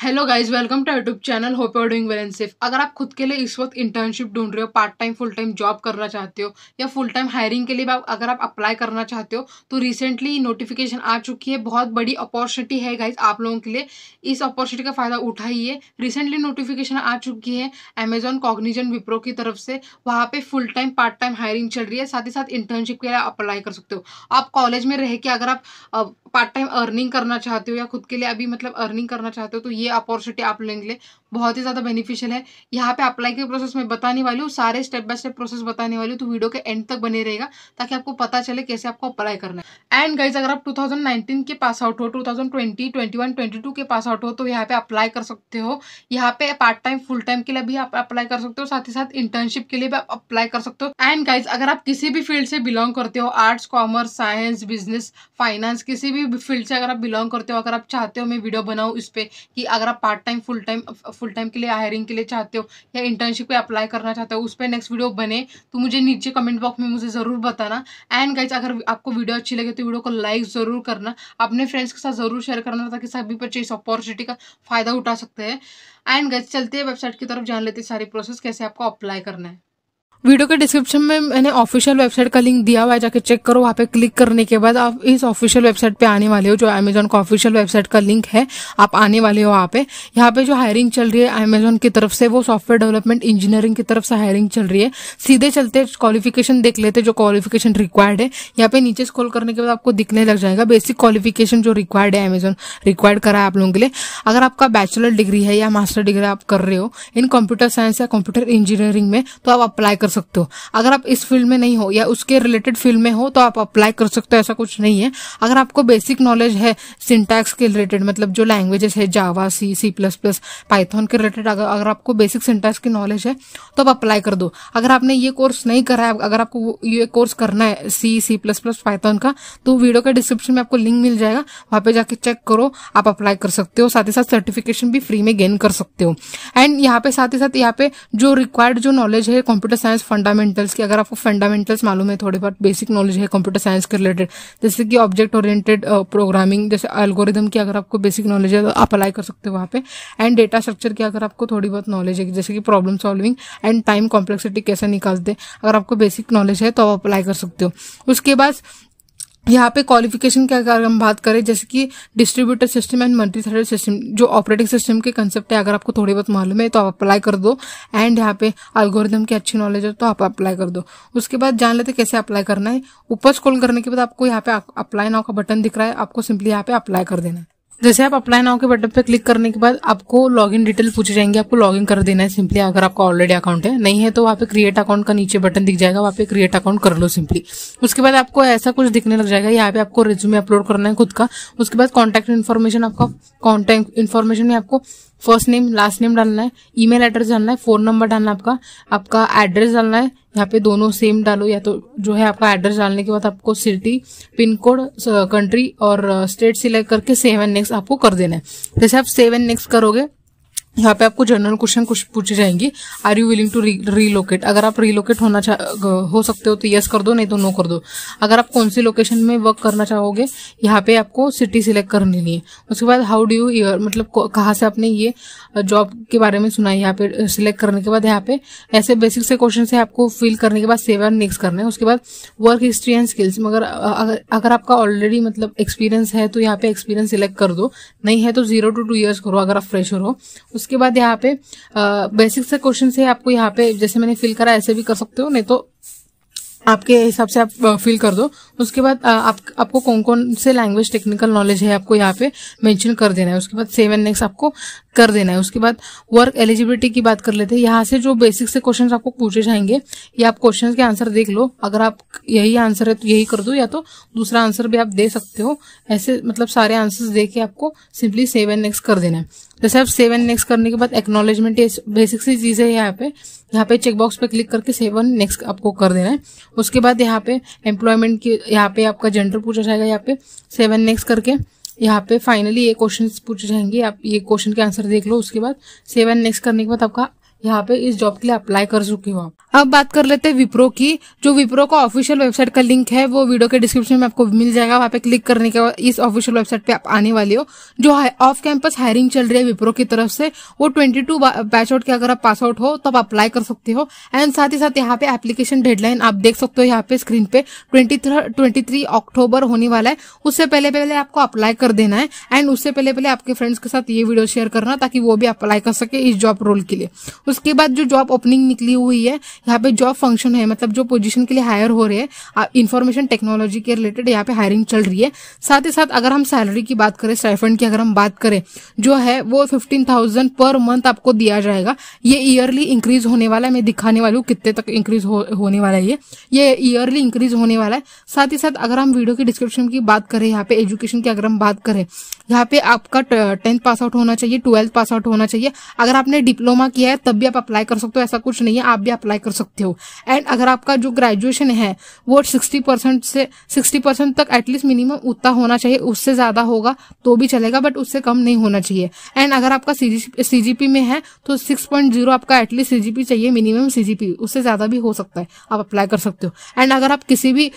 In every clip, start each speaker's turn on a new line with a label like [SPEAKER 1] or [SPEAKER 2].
[SPEAKER 1] Hello guys welcome to YouTube channel hope you doing well and safe अगर आप खुद के लिए इस वक्त इंटर्नशिप ढूंढ रहे हो part time full time job करना चाहते हो, या फुल टाइम हायरिंग के लिए भी अगर आप अप्लाई करना चाहते हो तो रिसेंटली नोटिफिकेशन आ चुकी है। बहुत बड़ी अपॉर्चुनिटी है गाइज़ आप लोगों के लिए। इस अपॉर्चुनिटी का फ़ायदा उठाइए। रिसेंटली नोटिफिकेशन आ चुकी है अमेजॉन कॉग्निजन विप्रो की तरफ़ से। वहाँ पर full time part time hiring चल रही है। साथ ही साथ इंटर्नशिप के लिए अप्लाई कर सकते हो। आप कॉलेज में रह के अगर आप पार्ट टाइम अर्निंग करना चाहते हो, या खुद के लिए अभी मतलब अर्निंग करना चाहते हो तो ये अपॉर्चुनिटी आप लेंगे बहुत ही ज़्यादा बेनिफिशियल है। यहाँ पे अप्लाई के प्रोसेस में बताने वाली हूँ। सारे स्टेप बाय स्टेप प्रोसेस बताने वाली हूँ। तो वीडियो के एंड तक बने रहेगा ताकि आपको पता चले कैसे आपको अप्लाई करना है। एंड गाइज़ अगर आप 2019 के पास आउट हो 2020, 21, 22 के पास आउट हो तो यहाँ पे अप्लाई कर सकते हो। यहाँ पे पार्ट टाइम फुल टाइम के लिए भी आप अप्लाई कर सकते हो। साथ ही साथ इंटर्नशिप के लिए भी आप अप्लाई कर सकते हो। एंड गाइज़ अगर आप किसी भी फ़ील्ड से बिलोंग करते हो arts commerce science business finance किसी भी फ़ील्ड से अगर आप बिलोंग करते हो अगर आप चाहते हो मैं वीडियो बनाऊँ इस पर कि अगर आप part time full time full time के लिए हायरिंग के लिए चाहते हो या इंटर्नशिप पे अप्लाई करना चाहते हो, उस पर नेक्स्ट वीडियो बने तो मुझे नीचे कमेंट बॉक्स में मुझे ज़रूर बताना। एंड गाइज़ अगर आपको वीडियो अच्छी लगे तो वीडियो को लाइक ज़रूर करना। अपने फ्रेंड्स के साथ ज़रूर शेयर करना ताकि सभी बच्चे इस अपॉर्चुनिटी का फ़ायदा उठा सकते हैं। एंड गाइज़ चलते हैं वेबसाइट की तरफ़, जान लेते सारी प्रोसेस कैसे आपको अप्लाई करना है। वीडियो के डिस्क्रिप्शन में मैंने ऑफिशियल वेबसाइट का लिंक दिया हुआ है, जाके चेक करो, वहाँ पे क्लिक करने के बाद आप इस ऑफिशियल वेबसाइट पे आने वाले हो, जो अमेजोन का ऑफिशियल वेबसाइट का लिंक है, आप आने वाले हो वहाँ पे। यहाँ पे जो हायरिंग चल रही है अमेजोन की तरफ़ से, वो सॉफ्टवेयर डेवलपमेंट इंजीनियरिंग की तरफ़ से हायरिंग चल रही है। सीधे चलते क्वालिफिकेशन देख लेते जो क्वालिफिकेशन रिक्वायर्ड है। यहाँ पे नीचे स्कॉल करने के बाद आपको दिखने लग जाएगा बेसिक क्वालिफिकेशन जो रिक्वायर्ड है अमेजोन रिक्वायर्ड करा है आप लोगों के लिए। अगर आपका बैचलर डिग्री है या मास्टर डिग्री आप कर रहे हो इन कंप्यूटर साइंस या कंप्यूटर इंजीनियरिंग में तो आप अप्लाई कर सकते हो। अगर आप इस फ़ील्ड में नहीं हो या उसके रिलेटेड फ़ील्ड में हो तो आप अप्लाई कर सकते हो, ऐसा कुछ नहीं है। अगर आपको बेसिक नॉलेज है सिंटैक्स के रिलेटेड मतलब जो लैंग्वेजेस है Java C C plus plus Python के रिलेटेड अगर अगर आपको बेसिक सिंटैक्स की नॉलेज है तो आप अप्लाई कर दो। अगर आपने ये कोर्स नहीं करा है, अगर आपको ये कोर्स करना है C C plus plus Python का तो वीडियो के डिस्क्रिप्शन में आपको लिंक मिल जाएगा। वहाँ पे जाके चेक करो, आप अप्लाई कर सकते हो, साथ ही साथ सर्टिफिकेशन भी फ्री में गेन कर सकते हो। एंड यहाँ पे साथ ही साथ यहाँ पे जो रिक्वायर्ड जो नॉलेज है कंप्यूटर साइंस फंडामेंटल्स की, अगर आपको फंडामेंटल्स मालूम है, थोड़े बहुत बेसिक नॉलेज है कंप्यूटर साइंस के रिलेटेड जैसे कि ऑब्जेक्ट ओरिएंटेड प्रोग्रामिंग जैसे एल्गोरिदम की अगर आपको बेसिक नॉलेज है तो आप अप्लाई कर सकते हो वहाँ पे. एंड डेटा स्ट्रक्चर की अगर आपको थोड़ी बहुत नॉलेज है, जैसे कि problem solving and time complexity कैसे निकालते, अगर आपको बेसिक नॉलेज है तो आप अप्लाई कर सकते हो. उसके बाद यहाँ पे क्वालिफिकेशन के अगर हम बात करें, जैसे कि distributor system and multi threaded system जो ऑपरेटिंग सिस्टम के कंसेप्ट है, अगर आपको थोड़ी बहुत मालूम है तो आप अप्लाई कर दो। एंड यहाँ पे अल्गोरिदम की अच्छी नॉलेज है तो आप अप्लाई कर दो। उसके बाद जान लेते कैसे अप्लाई करना है। ऊपर स्क्रॉल करने के बाद आपको यहाँ पे अप्लाई नाव का बटन दिख रहा है, आपको सिंपली यहाँ पे अप्लाई कर देना है। जैसे आप अप्लाई नाउ के बटन पर क्लिक करने के बाद आपको लॉगिन डिटेल पूछे जाएँगे, आपको लॉगिन कर देना है सिंपली अगर आपका ऑलरेडी अकाउंट है। नहीं है तो वहाँ पे क्रिएट अकाउंट का नीचे बटन दिख जाएगा, वहाँ पे क्रिएट अकाउंट कर लो सिंपली उसके बाद आपको ऐसा कुछ दिखने लग जाएगा, यहाँ पे आपको रिज्यूमे अपलोड करना है खुद का। उसके बाद कॉन्टैक्ट इन्फॉर्मेशन आपका कॉन्टैक्ट इन्फॉर्मेशन में आपको फ़र्स्ट नेम लास्ट नेम डालना है ईमेल एड्रेस डालना है फ़ोन नंबर डालना है आपका आपका एड्रेस डालना है, यहाँ पे दोनों सेम डालो, या तो जो है आपका एड्रेस डालने के बाद आपको सिटी पिन कोड कंट्री और स्टेट सिलेक्ट करके सेवन नेक्स्ट आपको कर देना है। जैसे आप सेवन नेक्स्ट करोगे यहाँ पे आपको जनरल क्वेश्चन कुछ पूछे जाएँगे। Are you willing to relocate अगर आप रीलोकेट होना हो सकते हो तो यस कर दो, नहीं तो नो कर दो। अगर आप कौन सी लोकेशन में वर्क करना चाहोगे, यहाँ पे आपको सिटी सिलेक्ट करनी है। उसके बाद हाउ डू यू मतलब कहाँ से आपने ये जॉब के बारे में सुना है? यहाँ पे सिलेक्ट करने के बाद यहाँ पे ऐसे बेसिक से क्वेश्चन से आपको फिल करने के बाद सेव एंड नेक्स्ट करना है। उसके बाद वर्क हिस्ट्री एंड स्किल्स मगर अगर आपका ऑलरेडी मतलब एक्सपीरियंस है तो यहाँ पे एक्सपीरियंस सिलेक्ट कर दो। नहीं है तो ज़ीरो टू टू ईयर्स करो, अगर आप फ्रेशर हो। उसके बाद यहाँ पे बेसिक से क्वेश्चन है, आपको यहाँ पे जैसे मैंने फिल करा, ऐसे भी कर सकते हो, नहीं तो आपके हिसाब से आप फिल कर दो। उसके बाद आप, आपको कौन कौन से लैंग्वेज टेक्निकल नॉलेज है आपको यहाँ पे मेंशन कर देना है। उसके बाद सेवन नेक्स्ट आपको कर देना है। उसके बाद वर्क एलिजिबिलिटी की बात कर लेते हैं। यहाँ से जो बेसिक से क्वेश्चन आपको पूछे जाएँगे, ये आप क्वेश्चन के आंसर देख लो। अगर आप यही आंसर है तो यही कर दो, या तो दूसरा आंसर भी आप दे सकते हो। ऐसे मतलब सारे आंसर्स दे के आपको सिंपली सेवन नेक्स्ट कर देना है। जैसे आप सेवन नेक्स्ट करने के बाद एक्नोलेजमेंट बेसिक सी चीज़ है यहाँ पे। यहाँ पे चेकबॉक्स पे क्लिक करके सेवन नेक्स्ट आपको कर देना है। उसके बाद यहाँ पे एम्प्लॉयमेंट की, यहाँ पे आपका जेंडर पूछा जाएगा, यहाँ पे सेवन नेक्स्ट करके। यहाँ पे फाइनली ये क्वेश्चन पूछे जाएँगे। आप ये क्वेश्चन के आंसर देख लो, उसके बाद सेवन नेक्स्ट करने के बाद आपका यहाँ पे इस जॉब के लिए अप्लाई कर चुकी हो। अब बात कर लेते हैं विप्रो की। जो विप्रो का ऑफिशियल वेबसाइट का लिंक है, वो वीडियो के डिस्क्रिप्शन में आपको मिल जाएगा। वहाँ पे क्लिक करने के बाद इस ऑफिशियल वेबसाइट पे आप आने वाली हो। जो ऑफ़ कैंपस हायरिंग चल रही है विप्रो की तरफ़ से, वो ट्वेंटी टू बैच आउट के अगर आप पास आउट हो, तब अप्लाई कर सकते हो। एंड साथ ही साथ यहाँ पे एप्लीकेशन डेडलाइन आप देख सकते हो यहाँ पे स्क्रीन पे। ट्वेंटी अक्टूबर होने वाला है। उससे पहले पहले आपको अप्लाई कर देना है। एंड उससे पहले पहले आपके फ्रेंड्स के साथ ये वीडियो शेयर करना ताकि वो भी अप्लाई कर सके इस जॉब रोल के लिए। उसके बाद जो जॉब ओपनिंग निकली हुई है यहाँ पे जॉब फ़ंक्शन है मतलब जो पोजीशन के लिए हायर हो रहे हैं इन्फॉर्मेशन टेक्नोलॉजी के रिलेटेड यहाँ पे हायरिंग चल रही है। साथ ही साथ अगर हम सैलरी की बात करें स्टाइफंड की अगर हम बात करें जो है वो फिफ्टीन थाउज़ेंड पर मंथ आपको दिया जाएगा। ये ईयरली इंक्रीज होने वाला है मैं दिखाने वाली हूँ कितने तक इंक्रीज हो, होने वाला है ये। ये ईयरली इंक्रीज होने वाला है। साथ ही साथ अगर हम वीडियो की डिस्क्रिप्शन की बात करें यहाँ पे एजुकेशन की अगर हम बात करें यहाँ पे आपका टेंथ पास आउट होना चाहिए ट्वेल्थ पास आउट होना चाहिए। अगर आपने डिप्लोमा किया है तब भी आप अप्लाई कर सकते हो, ऐसा कुछ नहीं है, आप भी अप्लाई कर सकते हो। एंड अगर आपका जो ग्रेजुएशन है, वो सिक्सटी परसेंट से सिक्सटी परसेंट तक एटलीस्ट मिनिमम उतना होना चाहिए, उससे ज़्यादा होगा तो भी चलेगा बट उससे कम नहीं होना चाहिए। एंड अगर आपका सीजीपी में है तो सिक्स पॉइंट ज़ीरो आपका एटलीस्ट सीजीपी चाहिए मिनिमम सीजीपी उससे ज़्यादा भी हो सकता है, आप अप्लाई कर सकते हो। एंड अगर आप किसी भी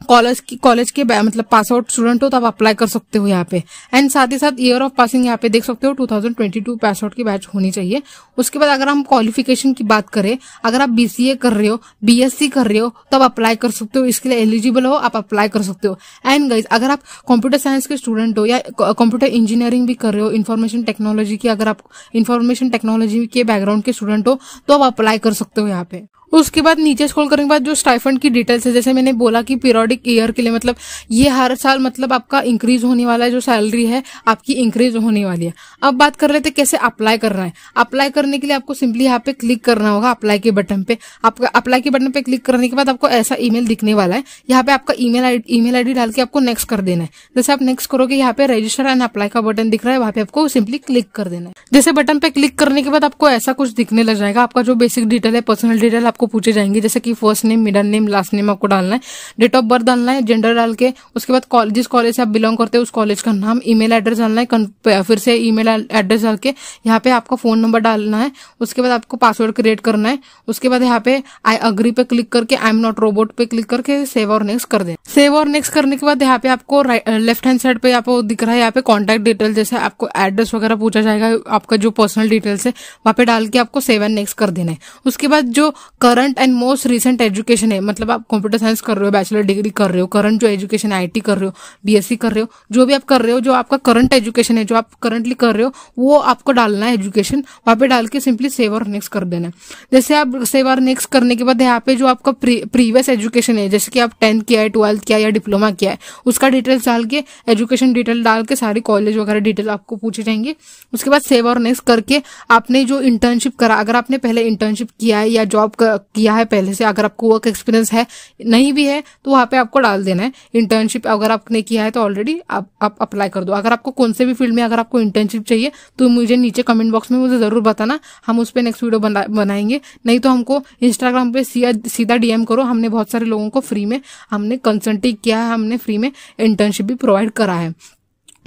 [SPEAKER 1] कॉलेज की, कॉलेज के मतलब पास आउट स्टूडेंट हो तो आप अप्लाई कर सकते हो यहाँ पे। एंड साथ ही साथ ईयर ऑफ़ पासिंग यहाँ पे देख सकते हो 2022 पास आउट की बैच होनी चाहिए। उसके बाद अगर हम क्वालिफिकेशन की बात करें, अगर आप बीसीए कर रहे हो बीएससी कर रहे हो, तब अप्लाई कर सकते हो। इसके लिए एलिजिबल हो, आप अप्लाई कर सकते हो। एंड गाइज़ अगर आप कंप्यूटर साइंस के स्टूडेंट हो या कंप्यूटर इंजीनियरिंग भी कर रहे हो इन्फॉर्मेशन टेक्नोलॉजी की, अगर आप इन्फॉर्मेशन टेक्नोलॉजी के बैकग्राउंड के स्टूडेंट हो तो आप अप्लाई कर सकते हो यहाँ पे। उसके बाद नीचे स्क्रॉल करने के बाद जो स्टाइफंड की डिटेल्स है, जैसे मैंने बोला कि पीरियोडिक ईयर के लिए मतलब ये हर साल मतलब आपका इंक्रीज होने वाला है, जो सैलरी है, आपकी इंक्रीज होने वाली है। अब बात कर रहे थे कैसे अप्लाई करना है। अप्लाई करने के लिए आपको सिंपली यहाँ पे क्लिक करना होगा अप्लाई के बटन पे। आपका अप्लाई के बटन पे क्लिक करने के बाद आपको ऐसा ईमेल दिखने वाला है। यहाँ पे आपका ईमेल आई ईमेल आईडी डाल के आपको नेक्स्ट कर देना है। जैसे आप नेक्स्ट करोगे, यहाँ पे रजिस्टर एंड अप्लाई का बटन दिख रहा है, वहाँ पे आपको सिंपली क्लिक कर देना है। जैसे बटन पे क्लिक करने के बाद आपको ऐसा कुछ दिखने लग जाएगा। आपका जो बेसिक डिटेल है पर्सनल डिटेल आपको पूछे जाएँगे, जैसे कि first name middle name last name आपको डालना है डेट ऑफ़ बर्थ डालना है जेंडर डाल के, उसके बाद जिस कॉलेज से आप बिलोंग करते हैं, उस कॉलेज का नाम ईमेल एड्रेस डालना है फिर से ईमेल एड्रेस डाल के, यहाँ पे आपका फ़ोन नंबर डालना है, उसके बाद आपको पासवर्ड क्रिएट करना है, उसके बाद यहाँ पे आई अग्री पे क्लिक करके आई एम नॉट रोबोट पे क्लिक करके सेव और नेक्स्ट कर दे सेव और नेक्स्ट करने के बाद यहाँ पे आपको लेफ़्ट हैंड साइड पे आपको दिख रहा है, यहाँ पे कॉन्टैक्ट डिटेल जैसे आपको एड्रेस वगैरह पूछा जाएगा, आपका जो पर्सनल डिटेल्स है, वहाँ पे डाल के आपको सेव एंड नेक्स्ट कर देना है। उसके बाद जो current and most recent education है। मतलब आप कंप्यूटर साइंस कर रहे हो बैचलर डिग्री कर रहे हो करंट जो एजुकेशन आईटी कर रहे हो बीएससी कर रहे हो, जो भी आप कर रहे हो, जो आपका करंट एजुकेशन है, जो आप करंटली कर रहे हो, वो आपको डालना है एजुकेशन वहाँ पे डाल के सिंपली सेव और नेक्स्ट कर देना जैसे आप सेव और नेक्स्ट करने के बाद यहाँ पे जो आपका प्रीवियस एजुकेशन है, जैसे कि आप टेंथ किया है ट्वेल्थ किया या डिप्लोमा किया है, उसका डिटेल्स डाल के एजुकेशन डिटेल डाल के सारी कॉलेज वगैरह डिटेल आपको पूछे जाएँगे। उसके बाद सेव और नेक्स्ट करके आपने जो इंटर्नशिप करा, अगर आपने पहले इंटर्नशिप किया है या जॉब किया है पहले से अगर आपको वर्क एक्सपीरियंस है नहीं भी है तो वहाँ पे आपको डाल देना है। इंटर्नशिप अगर आपने किया है तो ऑलरेडी आप, आप अप्लाई कर दो। अगर आपको कौन से भी फ़ील्ड में अगर आपको इंटर्नशिप चाहिए तो मुझे नीचे कमेंट बॉक्स में मुझे ज़रूर बताना। हम उस पर नेक्स्ट वीडियो बना, बनाएँगे। नहीं तो हमको इंस्टाग्राम पर सीधा डीएम करो। हमने बहुत सारे लोगों को फ्री में हमने कंसल्टिंग किया है हमने फ्री में इंटर्नशिप भी प्रोवाइड करा है।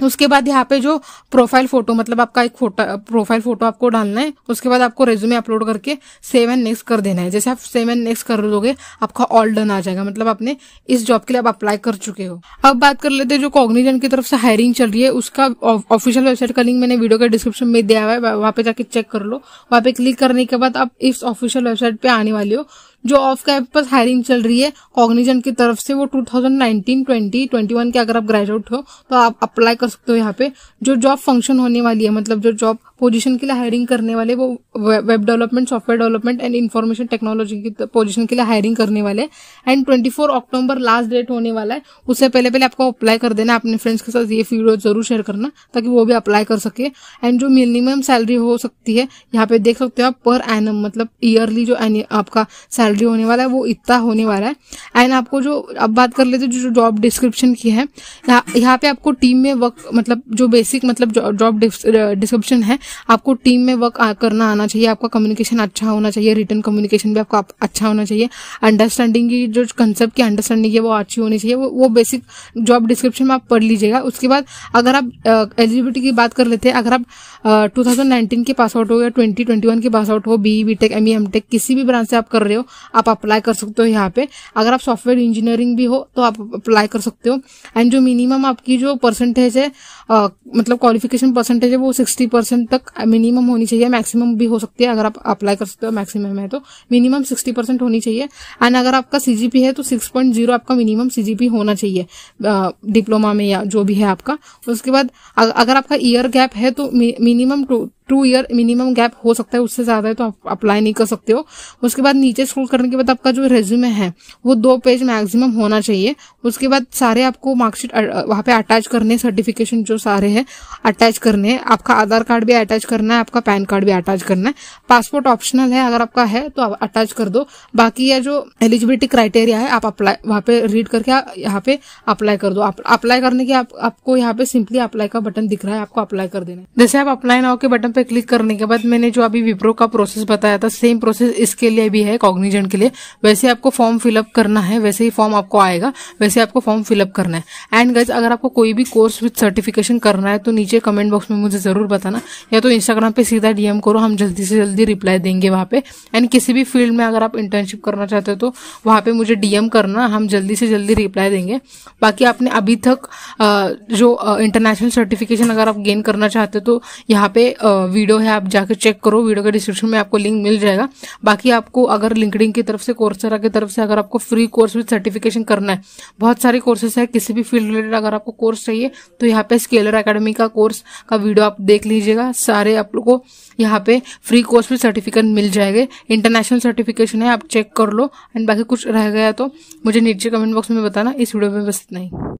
[SPEAKER 1] उसके बाद यहाँ पे जो प्रोफ़ाइल फ़ोटो मतलब आपका एक फ़ोटो प्रोफ़ाइल फ़ोटो आपको डालना है, उसके बाद आपको रेज्यूमे अपलोड करके सेव एंड नेक्स्ट कर देना है। जैसे आप सेव एंड नेक्स्ट कर दोगे आपका ऑल डन आ जाएगा। मतलब आपने इस जॉब के लिए आप अप्लाई कर चुके हो। अब बात कर लेते हैं जो कॉग्निजन की तरफ़ से हायरिंग चल रही है, उसका ऑफिशियल वेबसाइट का लिंक मैंने वीडियो के डिस्क्रिप्शन में दिया हुआ है। वहाँ पे जाके चेक कर लो। वहाँ पे क्लिक करने के बाद आप इस ऑफिशियल वेबसाइट पे आने वाली हो। जो ऑफ़ कैंपस हायरिंग चल रही है कॉग्निजन की तरफ़ से वो 2019, 20, 21 के अगर आप ग्रेजुएट हो तो आप अप्लाई कर सकते हो यहाँ पे। जो जॉब फ़ंक्शन होने वाली है मतलब जो जॉब पोजीशन के लिए हायरिंग करने वाले, वो web development software development and information technology की पोजीशन के लिए हायरिंग करने वाले and twenty four October last date होने वाला है। उससे पहले पहले आपको अप्लाई कर देना, अपने फ्रेंड्स के साथ ये वीडियो ज़रूर शेयर करना ताकि वो भी अप्लाई कर सके। एंड जो मिनिमम सैलरी हो सकती है, यहाँ पे देख सकते हो आप पर एनम मतलब ईयरली जो आपका सैलरी होने वाला है, वो इतना होने वाला है। एंड आपको जो, अब बात कर लेते जो जॉब डिस्क्रिप्शन की है, यहाँ पे आपको टीम में वर्क मतलब जो बेसिक मतलब जॉब डिस्क्रिप्शन है आपको टीम में वर्क करना आना चाहिए आपका कम्युनिकेशन अच्छा होना चाहिए रिटर्न कम्युनिकेशन भी आपका अच्छा होना चाहिए। अंडरस्टैंडिंग की जो कंसेप्ट की अंडरस्टैंडिंग है वो अच्छी होनी चाहिए। वो वो बेसिक जॉब डिस्क्रिप्शन में आप पढ़ लीजिएगा। उसके बाद अगर आप एलिजिबिलिटी की बात कर लेते हैं अगर आप टू के पास आउट हो या ट्वेंटी ट्वेंटी के पास आउट हो B B tech M M tech किसी भी ब्रांच से आप कर रहे हो आप अप्लाई कर सकते हो यहाँ पे। अगर आप सॉफ्टवेयर इंजीनियरिंग भी हो तो आप अप्लाई कर सकते हो। एंड जो मिनिमम आपकी जो परसेंटेज है आ, मतलब क्वालिफिकेशन परसेंटेज है वो सिक्सटी परसेंट तक मिनिमम होनी चाहिए मैक्सिमम भी हो सकती है, अगर आप अप्लाई कर सकते हो मैक्सिमम है तो मिनिमम सिक्सटी परसेंट होनी चाहिए। एंड अगर आपका सीजीपी है तो सिक्स पॉइंट ज़ीरो आपका मिनिमम सीजीपी होना चाहिए डिप्लोमा में या जो भी है आपका। उसके बाद अगर आपका ईयर गैप है तो minimum two year minimum gap हो सकता है उससे ज़्यादा है तो आप अप्लाई नहीं कर सकते हो। उसके बाद नीचे स्क्रॉल करने के बाद आपका जो रेज्यूमे है वो दो पेज मैक्सिमम होना चाहिए। उसके बाद सारे आपको मार्कशीट वहाँ पे अटैच करने सर्टिफिकेशन जो सारे हैं अटैच करने हैं। आपका आधार कार्ड भी अटैच करना है आपका पैन कार्ड भी अटैच करना है। पासपोर्ट ऑप्शनल है अगर आपका है तो आप अटैच कर दो। बाकी ये जो एलिजिबिलिटी क्राइटेरिया है आप अप्लाई वहाँ पे रीड करके यहाँ पे अप्लाई कर दो। अप्लाई करने के आप, आपको यहाँ पे सिंपली अप्लाई का बटन दिख रहा है आपको अप्लाई कर देना जैसे आप अप्लाई नाउ के बटन पे क्लिक करने के बाद मैंने जो अभी विप्रो का प्रोसेस बताया था सेम प्रोसेस इसके लिए भी है कॉग्निजेंट के लिए। वैसे आपको फॉर्म फिलअप करना है, वैसे ही फॉर्म आपको आएगा, वैसे आपको फॉर्म फिलअप करना है। एंड गज अगर आपको कोई भी कोर्स विथ सर्टिफिकेशन करना है तो नीचे कमेंट बॉक्स में मुझे ज़रूर बताना, या तो इंस्टाग्राम पे सीधा डीएम करो, हम जल्दी से जल्दी रिप्लाई देंगे वहाँ पे। एंड किसी भी फ़ील्ड में अगर आप इंटर्नशिप करना चाहते हो तो वहाँ पे मुझे डीएम करना, हम जल्दी से जल्दी रिप्लाई देंगे। बाकी आपने अभी तक जो इंटरनेशनल सर्टिफिकेशन अगर आप गेन करना चाहते हो तो यहाँ पे वीडियो है, आप जाकर चेक करो, वीडियो के डिस्क्रिप्शन में आपको लिंक मिल जाएगा। बाकी आपको अगर लिंकडिंग की तरफ़ से कोर्सरा की तरफ़ से अगर आपको फ्री कोर्स विद सर्टिफिकेशन करना है, बहुत सारे कोर्सेस है, किसी भी फ़ील्ड रिलेटेड अगर आपको कोर्स चाहिए तो यहाँ पे स्केलर अकेडमी का कोर्स का वीडियो आप देख लीजिएगा। सारे आप लोग को यहाँ पे फ्री कोर्स विद सर्टिफिकेट मिल जाएँगे। इंटरनेशनल सर्टिफिकेशन है, आप चेक कर लो। एंड बाकी कुछ रह गया तो मुझे नीचे कमेंट बॉक्स में बताना, इस वीडियो में बस इतना ही।